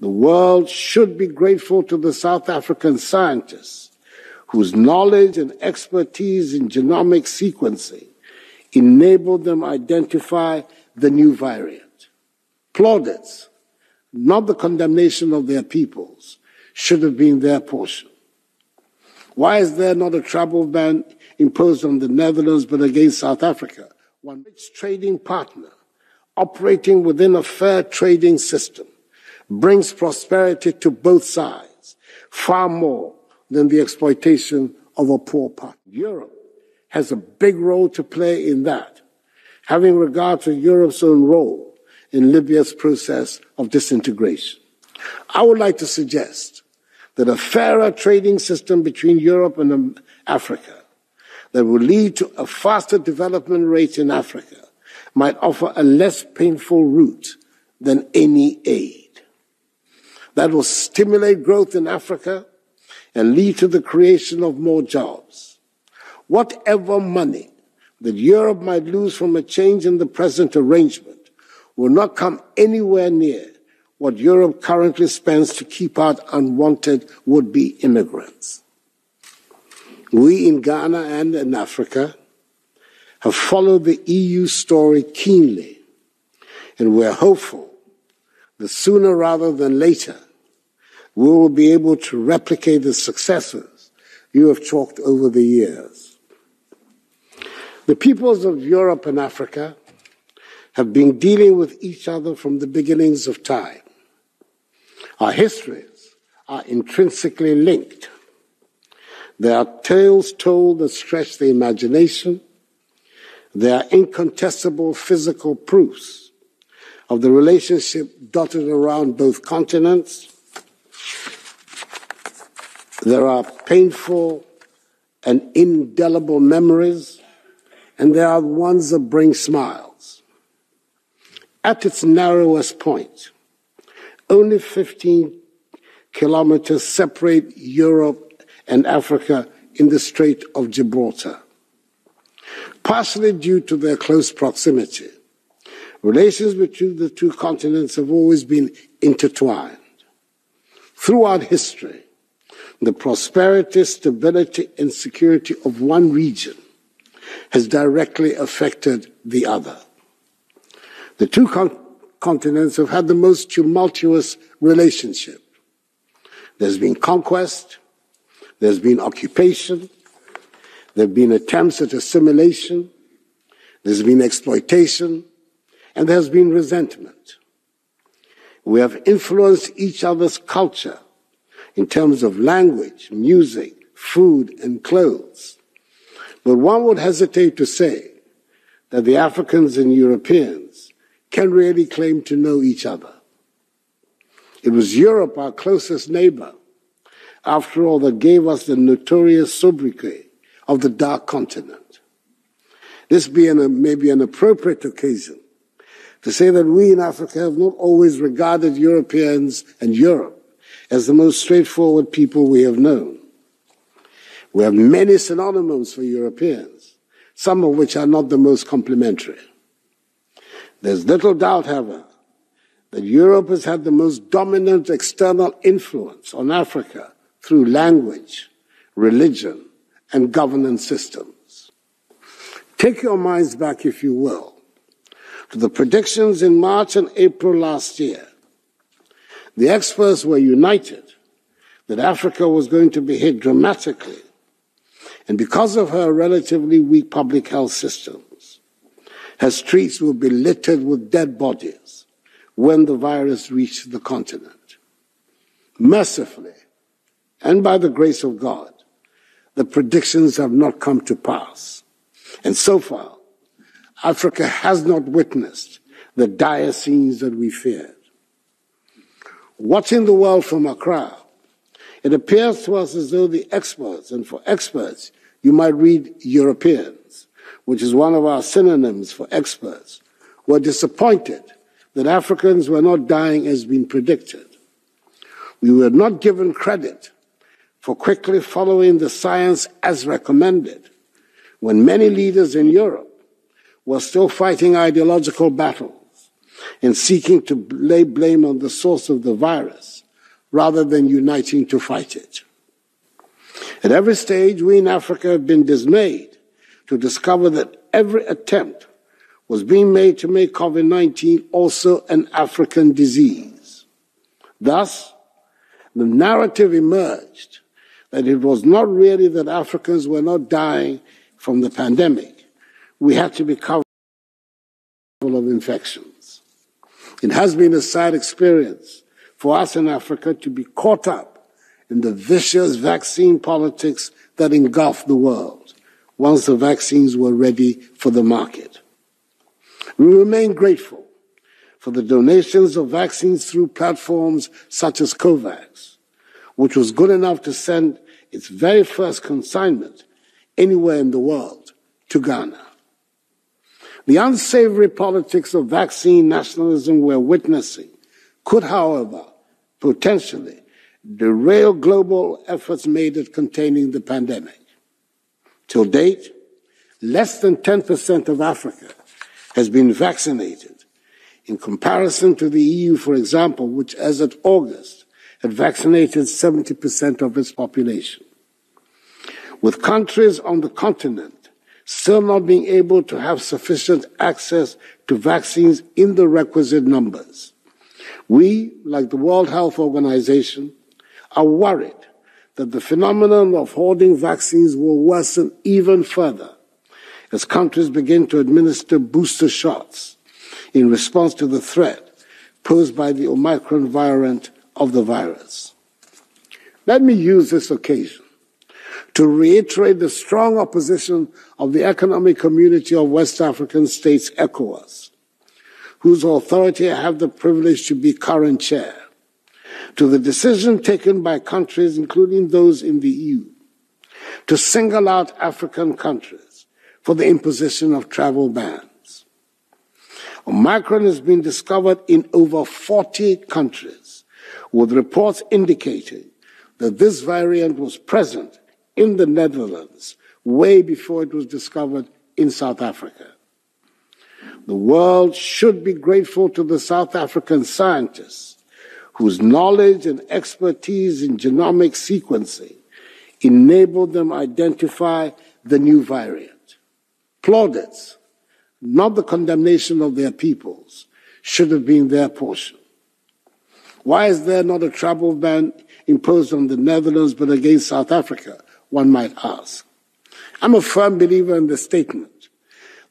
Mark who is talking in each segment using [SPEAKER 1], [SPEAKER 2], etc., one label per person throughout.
[SPEAKER 1] The world should be grateful to the South African scientists whose knowledge and expertise in genomic sequencing enabled them to identify the new variant. Plaudits, not the condemnation of their peoples, should have been their portion. Why is there not a travel ban imposed on the Netherlands but against South Africa? One rich trading partner operating within a fair trading system brings prosperity to both sides far more than the exploitation of a poor part. Europe has a big role to play in that, having regard to Europe's own role in Libya's process of disintegration. I would like to suggest that a fairer trading system between Europe and Africa that will lead to a faster development rate in Africa might offer a less painful route than any aid. That will stimulate growth in Africa and lead to the creation of more jobs. Whatever money that Europe might lose from a change in the present arrangement will not come anywhere near what Europe currently spends to keep out unwanted would be immigrants. We in Ghana and in Africa have followed the EU story keenly, and we're hopeful that sooner rather than later, we will be able to replicate the successes you have chalked over the years. The peoples of Europe and Africa have been dealing with each other from the beginnings of time. Our histories are intrinsically linked. There are tales told that stretch the imagination. There are incontestable physical proofs of the relationship dotted around both continents. There are painful and indelible memories, and there are ones that bring smiles. At its narrowest point, only 15 kilometers separate Europe and Africa in the Strait of Gibraltar. Partially due to their close proximity, relations between the two continents have always been intertwined. Throughout history, the prosperity, stability, and security of one region has directly affected the other. The two con- continents have had the most tumultuous relationship. There's been conquest, there's been occupation, there have been attempts at assimilation, there's been exploitation, and there's been resentment. We have influenced each other's culture in terms of language, music, food, and clothes. But one would hesitate to say that the Africans and Europeans can really claim to know each other. It was Europe, our closest neighbor, after all, that gave us the notorious sobriquet of the Dark Continent. This being a, maybe an appropriate occasion to say that we in Africa have not always regarded Europeans and Europe as the most straightforward people we have known. We have many synonyms for Europeans, some of which are not the most complimentary. There's little doubt, however, that Europe has had the most dominant external influence on Africa through language, religion, and governance systems. Take your minds back, if you will, to the predictions in March and April last year the experts were united that Africa was going to be hit dramatically. And because of her relatively weak public health systems, her streets will be littered with dead bodies when the virus reached the continent. Mercifully, and by the grace of God, the predictions have not come to pass. And so far, Africa has not witnessed the dire scenes that we feared. Watching the world from Accra, it appears to us as though the experts, and for experts, you might read Europeans, which is one of our synonyms for experts, were disappointed that Africans were not dying as been predicted. We were not given credit for quickly following the science as recommended when many leaders in Europe were still fighting ideological battles and seeking to lay blame on the source of the virus rather than uniting to fight it. At every stage, we in Africa have been dismayed to discover that every attempt was being made to make COVID 19 also an African disease. Thus, the narrative emerged that it was not really that Africans were not dying from the pandemic. We had to be covered of infections. It has been a sad experience for us in Africa to be caught up in the vicious vaccine politics that engulfed the world once the vaccines were ready for the market. We remain grateful for the donations of vaccines through platforms such as COVAX, which was good enough to send its very first consignment anywhere in the world to Ghana. The unsavory politics of vaccine nationalism we're witnessing could, however, potentially derail global efforts made at containing the pandemic. Till date, less than 10% of Africa has been vaccinated, in comparison to the EU, for example, which as of August had vaccinated 70% of its population. With countries on the continent still not being able to have sufficient access to vaccines in the requisite numbers. We, like the World Health Organization, are worried that the phenomenon of hoarding vaccines will worsen even further as countries begin to administer booster shots in response to the threat posed by the Omicron variant of the virus. Let me use this occasion to reiterate the strong opposition of the Economic Community of West African States, ECOWAS, whose authority I have the privilege to be current chair, to the decision taken by countries, including those in the EU, to single out African countries for the imposition of travel bans. Omicron has been discovered in over 40 countries, with reports indicating that this variant was present in the Netherlands way before it was discovered in South Africa. The world should be grateful to the South African scientists whose knowledge and expertise in genomic sequencing enabled them to identify the new variant. Plaudits, not the condemnation of their peoples, should have been their portion. Why is there not a travel ban imposed on the Netherlands but against South Africa? One might ask. I'm a firm believer in the statement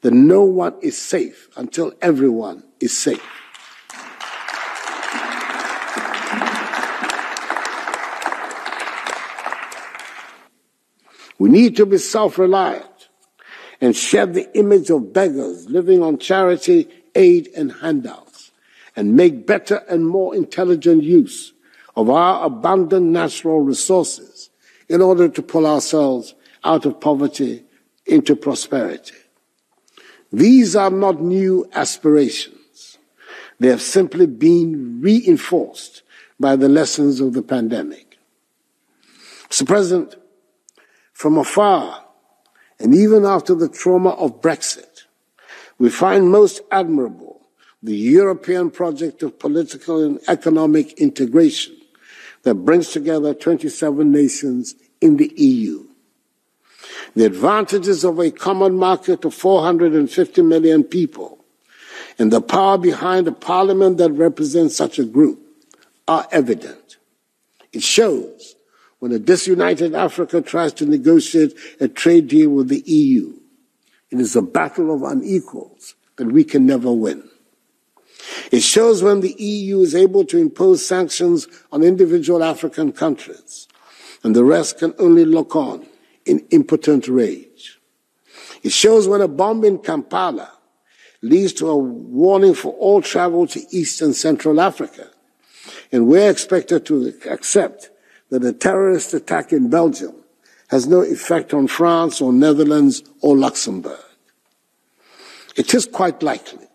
[SPEAKER 1] that no one is safe until everyone is safe. We need to be self reliant and shed the image of beggars living on charity, aid, and handouts, and make better and more intelligent use of our abundant natural resources in order to pull ourselves out of poverty into prosperity. These are not new aspirations. They have simply been reinforced by the lessons of the pandemic. Mr. President, from afar, and even after the trauma of Brexit, we find most admirable the European project of political and economic integration that brings together 27 nations in the EU. The advantages of a common market of 450 million people and the power behind a parliament that represents such a group are evident. It shows when a disunited Africa tries to negotiate a trade deal with the EU. It is a battle of unequals that we can never win. It shows when the EU is able to impose sanctions on individual African countries, and the rest can only look on in impotent rage. It shows when a bomb in Kampala leads to a warning for all travel to East and Central Africa, and we're expected to accept that a terrorist attack in Belgium has no effect on France or Netherlands or Luxembourg. It is quite likely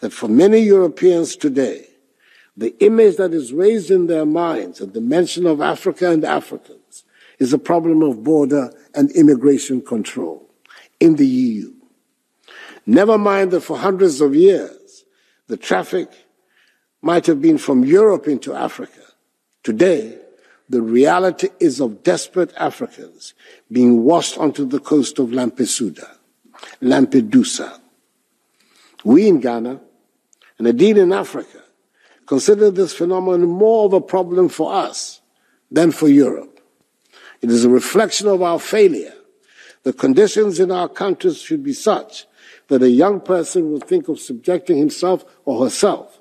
[SPEAKER 1] that for many Europeans today, the image that is raised in their minds at the mention of Africa and Africans is a problem of border and immigration control in the EU. Never mind that for hundreds of years, the traffic might have been from Europe into Africa. Today, the reality is of desperate Africans being washed onto the coast of Lampedusa. Lampedusa. We in Ghana, and indeed in Africa, consider this phenomenon more of a problem for us than for Europe. It is a reflection of our failure. The conditions in our countries should be such that a young person will think of subjecting himself or herself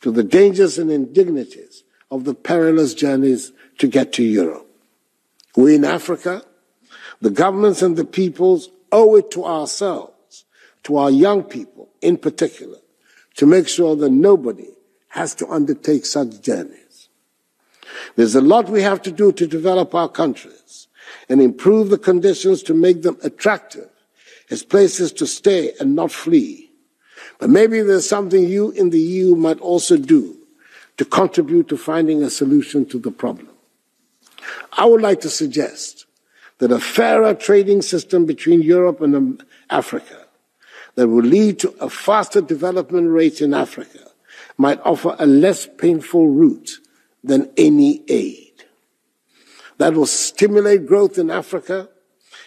[SPEAKER 1] to the dangers and indignities of the perilous journeys to get to Europe. We in Africa, the governments and the peoples owe it to ourselves, to our young people in particular, to make sure that nobody has to undertake such journeys. There's a lot we have to do to develop our countries and improve the conditions to make them attractive as places to stay and not flee. But maybe there's something you in the EU might also do to contribute to finding a solution to the problem. I would like to suggest that a fairer trading system between Europe and Africa that will lead to a faster development rate in Africa might offer a less painful route than any aid. That will stimulate growth in Africa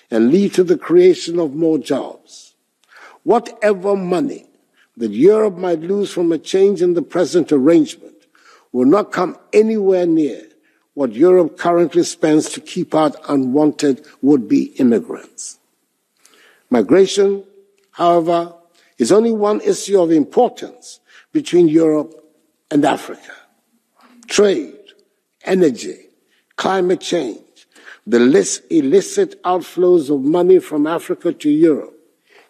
[SPEAKER 1] and lead to the creation of more jobs. Whatever money that Europe might lose from a change in the present arrangement will not come anywhere near what Europe currently spends to keep out unwanted would-be immigrants. Migration, however, is only one issue of importance between Europe and Africa. Trade, energy, climate change, the illicit outflows of money from Africa to Europe,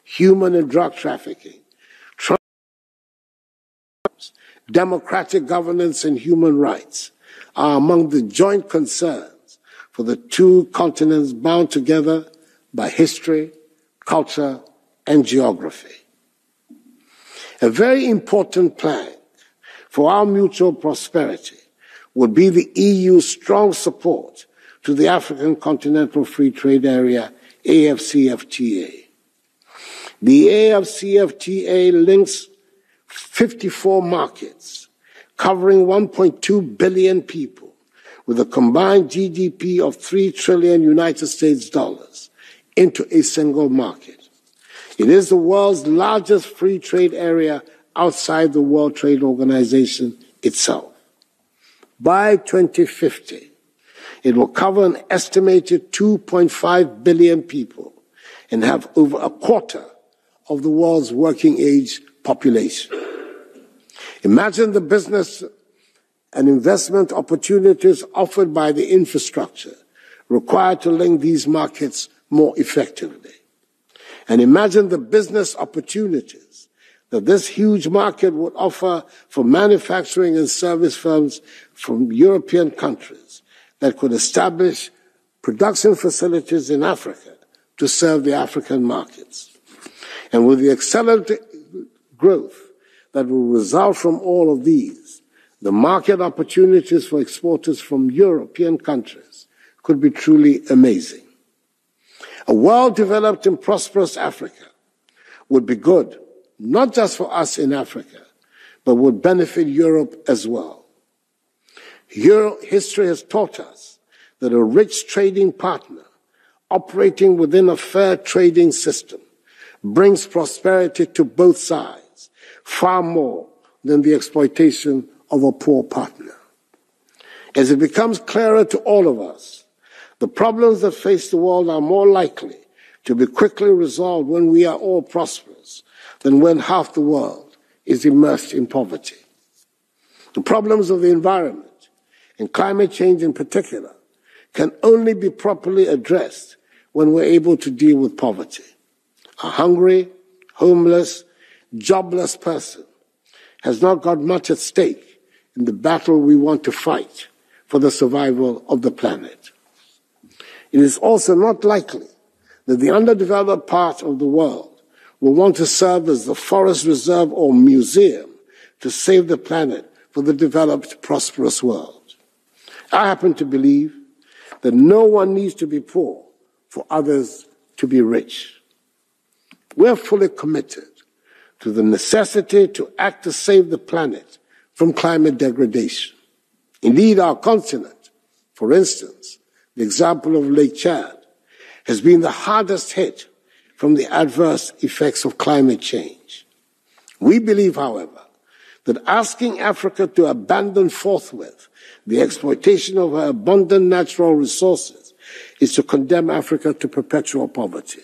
[SPEAKER 1] human and drug trafficking, democratic governance and human rights are among the joint concerns for the two continents bound together by history, culture, and geography. A very important plank for our mutual prosperity would be the EU's strong support to the African Continental Free Trade Area, AFCFTA. The AFCFTA links 54 markets covering 1.2 billion people with a combined GDP of 3 trillion United States dollars into a single market. It is the world's largest free trade area outside the World Trade Organization itself. By 2050, it will cover an estimated 2.5 billion people and have over a quarter of the world's working age population. Imagine the business and investment opportunities offered by the infrastructure required to link these markets more effectively. And imagine the business opportunities that this huge market would offer for manufacturing and service firms from European countries that could establish production facilities in Africa to serve the African markets. And with the accelerated growth that will result from all of these, the market opportunities for exporters from European countries could be truly amazing. A well-developed and prosperous Africa would be good, not just for us in Africa, but would benefit Europe as well. Euro history has taught us that a rich trading partner operating within a fair trading system brings prosperity to both sides far more than the exploitation of a poor partner. As it becomes clearer to all of us, the problems that face the world are more likely to be quickly resolved when we are all prosperous than when half the world is immersed in poverty. The problems of the environment and climate change in particular, can only be properly addressed when we're able to deal with poverty. A hungry, homeless, jobless person has not got much at stake in the battle we want to fight for the survival of the planet. It is also not likely that the underdeveloped part of the world will want to serve as the forest reserve or museum to save the planet for the developed, prosperous world. I happen to believe that no one needs to be poor for others to be rich. We're fully committed to the necessity to act to save the planet from climate degradation. Indeed, our continent, for instance, the example of Lake Chad, has been the hardest hit from the adverse effects of climate change. We believe, however, that asking Africa to abandon forthwith the exploitation of her abundant natural resources is to condemn Africa to perpetual poverty.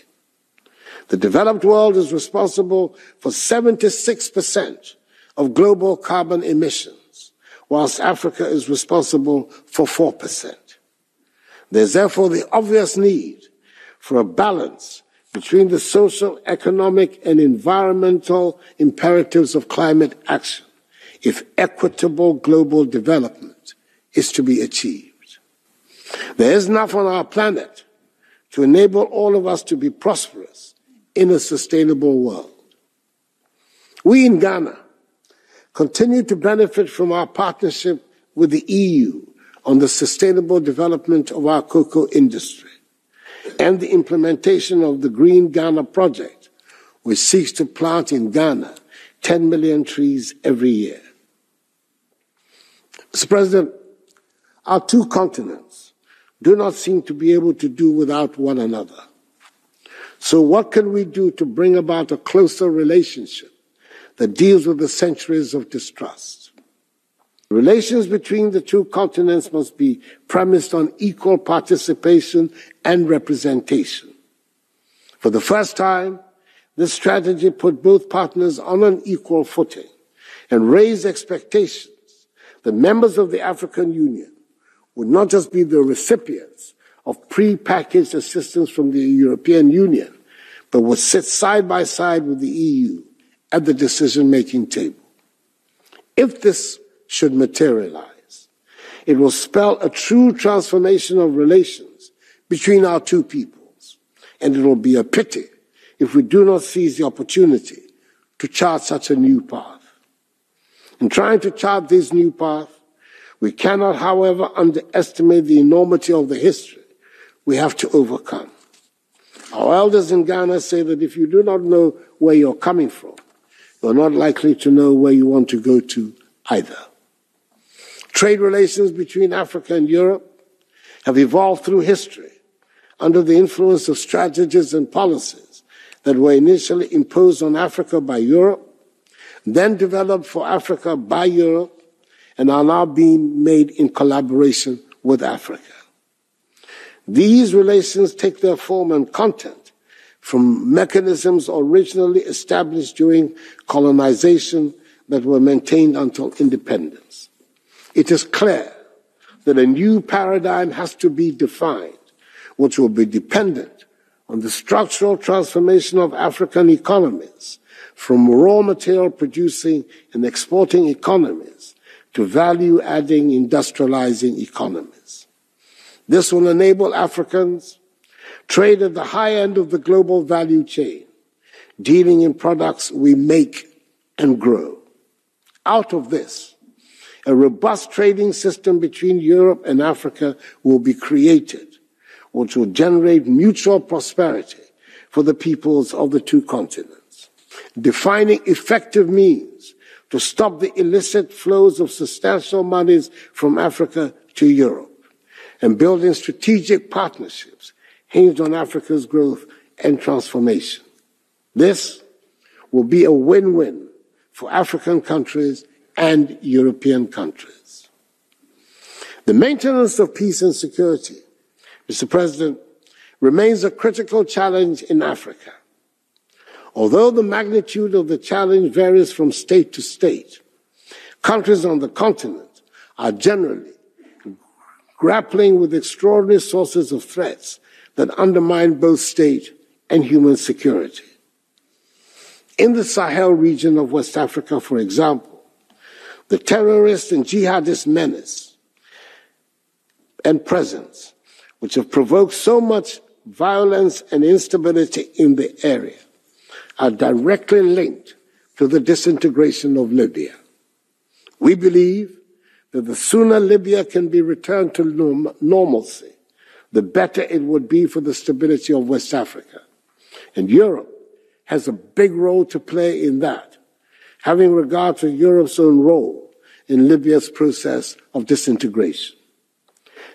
[SPEAKER 1] The developed world is responsible for 76% of global carbon emissions, whilst Africa is responsible for 4%. There's therefore the obvious need for a balance between the social, economic, and environmental imperatives of climate action if equitable global development is to be achieved. There is enough on our planet to enable all of us to be prosperous in a sustainable world. We in Ghana continue to benefit from our partnership with the EU on the sustainable development of our cocoa industry and the implementation of the Green Ghana project, which seeks to plant in Ghana 10 million trees every year. Mr. President, our two continents do not seem to be able to do without one another. So, what can we do to bring about a closer relationship that deals with the centuries of distrust? Relations between the two continents must be premised on equal participation and representation. For the first time, this strategy put both partners on an equal footing and raised expectations that members of the African Union would not just be the recipients of pre-packaged assistance from the European Union, but would sit side by side with the EU at the decision-making table. If this should materialize, it will spell a true transformation of relations between our two peoples, and it will be a pity if we do not seize the opportunity to chart such a new path. In trying to chart this new path, we cannot, however, underestimate the enormity of the history we have to overcome. Our elders in Ghana say that if you do not know where you're coming from, you're not likely to know where you want to go to either. Trade relations between Africa and Europe have evolved through history under the influence of strategies and policies that were initially imposed on Africa by Europe then developed for Africa by Europe, and are now being made in collaboration with Africa. These relations take their form and content from mechanisms originally established during colonization that were maintained until independence. It is clear that a new paradigm has to be defined, which will be dependent on the structural transformation of African economies from raw material producing and exporting economies to value adding industrializing economies. This will enable Africans trade at the high end of the global value chain, dealing in products we make and grow. Out of this, a robust trading system between Europe and Africa will be created, which will generate mutual prosperity for the peoples of the two continents defining effective means to stop the illicit flows of substantial monies from Africa to Europe, and building strategic partnerships hinged on Africa's growth and transformation. This will be a win-win for African countries and European countries. The maintenance of peace and security, Mr. President, remains a critical challenge in Africa. Although the magnitude of the challenge varies from state to state, countries on the continent are generally grappling with extraordinary sources of threats that undermine both state and human security. In the Sahel region of West Africa, for example, the terrorist and jihadist menace and presence, which have provoked so much violence and instability in the area, are directly linked to the disintegration of Libya. We believe that the sooner Libya can be returned to norm- normalcy, the better it would be for the stability of West Africa. And Europe has a big role to play in that having regard to Europe's own role in Libya's process of disintegration.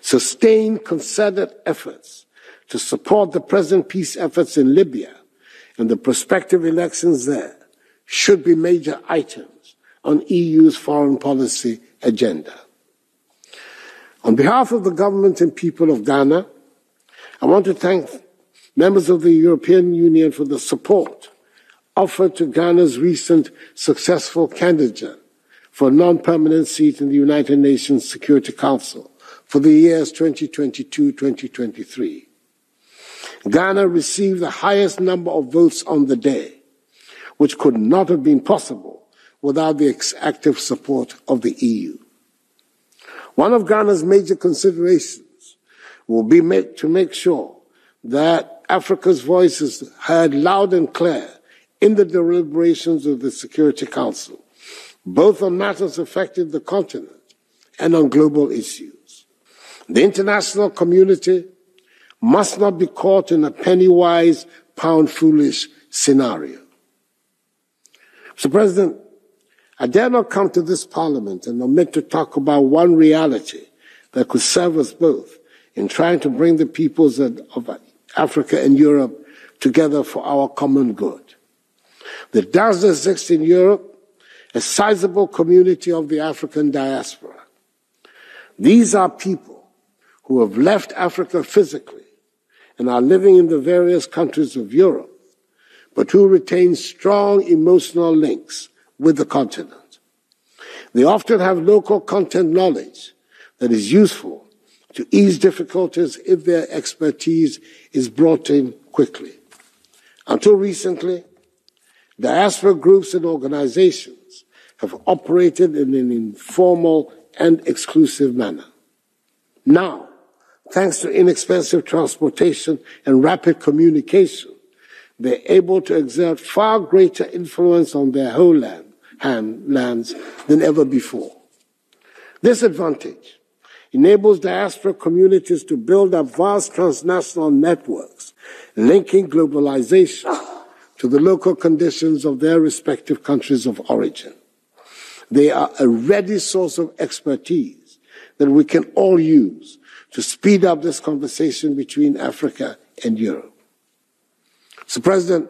[SPEAKER 1] Sustained concerted efforts to support the present peace efforts in Libya and the prospective elections there should be major items on EU's foreign policy agenda. On behalf of the government and people of Ghana, I want to thank members of the European Union for the support offered to Ghana's recent successful candidature for a non-permanent seat in the United Nations Security Council for the years 2022-2023. Ghana received the highest number of votes on the day, which could not have been possible without the active support of the EU. One of Ghana's major considerations will be to make sure that Africa's voice is heard loud and clear in the deliberations of the Security Council, both on matters affecting the continent and on global issues. The international community must not be caught in a penny wise, pound foolish scenario. Mr. President, I dare not come to this parliament and omit to talk about one reality that could serve us both in trying to bring the peoples of Africa and Europe together for our common good. There does exist in Europe a sizable community of the African diaspora. These are people who have left Africa physically and are living in the various countries of Europe, but who retain strong emotional links with the continent. They often have local content knowledge that is useful to ease difficulties if their expertise is brought in quickly. Until recently, diaspora groups and organizations have operated in an informal and exclusive manner. Now, thanks to inexpensive transportation and rapid communication, they're able to exert far greater influence on their homeland lands than ever before. This advantage enables diaspora communities to build up vast transnational networks linking globalization to the local conditions of their respective countries of origin. They are a ready source of expertise that we can all use to speed up this conversation between Africa and Europe. So, President,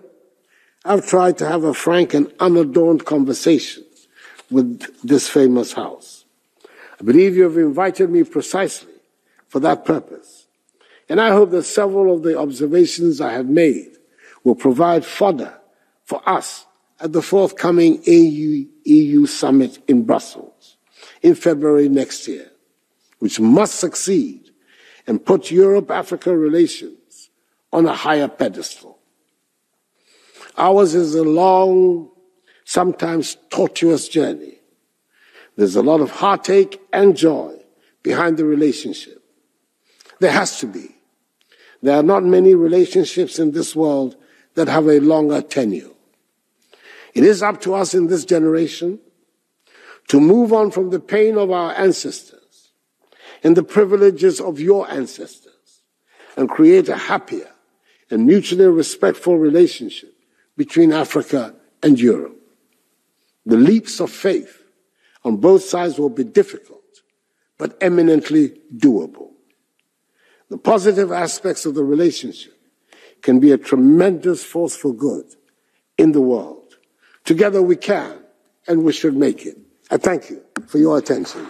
[SPEAKER 1] I've tried to have a frank and unadorned conversation with this famous house. I believe you have invited me precisely for that purpose. And I hope that several of the observations I have made will provide fodder for us at the forthcoming AU EU summit in Brussels in February next year, which must succeed and put Europe Africa relations on a higher pedestal. Ours is a long, sometimes tortuous journey. There's a lot of heartache and joy behind the relationship. There has to be. There are not many relationships in this world that have a longer tenure. It is up to us in this generation to move on from the pain of our ancestors and the privileges of your ancestors and create a happier and mutually respectful relationship between Africa and Europe. The leaps of faith on both sides will be difficult, but eminently doable. The positive aspects of the relationship can be a tremendous force for good in the world. Together we can and we should make it. I thank you for your attention.